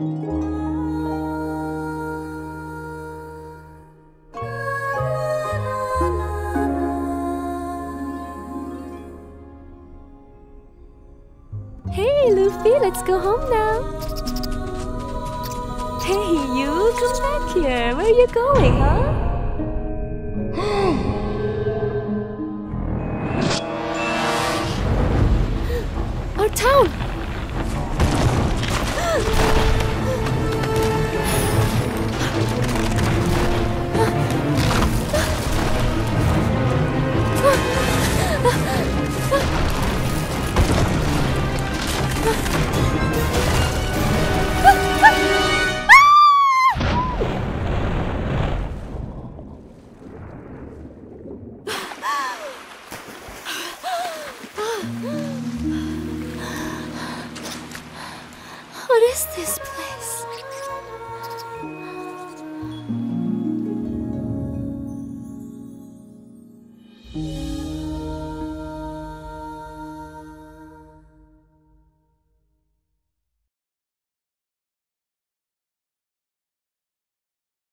Hey, Luffy, let's go home now. Hey, you, come back here. Where are you going, huh? Our town! What is this place?